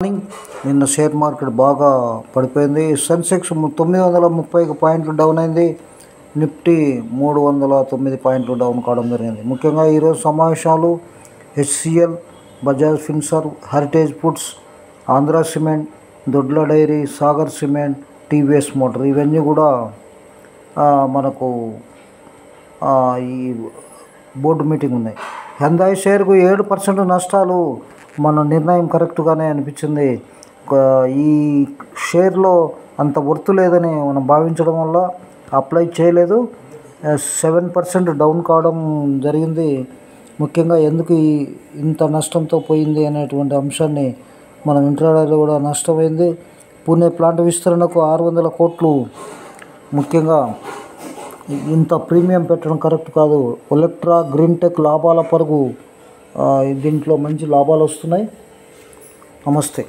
Morning నిన్న share market బాగా పడిపోయింది. సెన్సెక్స్ తొమ్మిది వందల ముప్పై పాయింట్లు డౌన్ అయింది. నిఫ్టీ మూడు వందల తొమ్మిది పాయింట్లు డౌన్ కావడం జరిగింది. ముఖ్యంగా ఈరోజు సమావేశాలు HCL Bajaj Finserv Heritage Foods Andhra Cement Dodla Dairy Sagar Cement TVS Motor ఇవన్నీ కూడా మనకు ఈ బోర్డు మీటింగ్ ఉన్నాయి. హెందాయి షేర్కు ఏడు పర్సెంట్ నష్టాలు మన నిర్ణయం కరెక్ట్గానే అనిపించింది. ఈ షేర్లో అంత వర్త్ లేదని మనం భావించడం వల్ల అప్లై చేయలేదు. సెవెన్ పర్సెంట్ డౌన్ కావడం జరిగింది. ముఖ్యంగా ఎందుకు ఇంత నష్టంతో పోయింది అనేటువంటి అంశాన్ని మనం ఇంట్రాడేలో కూడా నష్టమైంది. పూణే ప్లాంట్ విస్తరణకు ఆరు వందల కోట్లు. ముఖ్యంగా ఇంత ప్రీమియం పెట్టడం కరెక్ట్ కాదు. ఎలక్ట్రా గ్రీన్ టెక్ లాభాల పరుగు దీంట్లో మంచి లాభాలు వస్తున్నాయి. నమస్తే.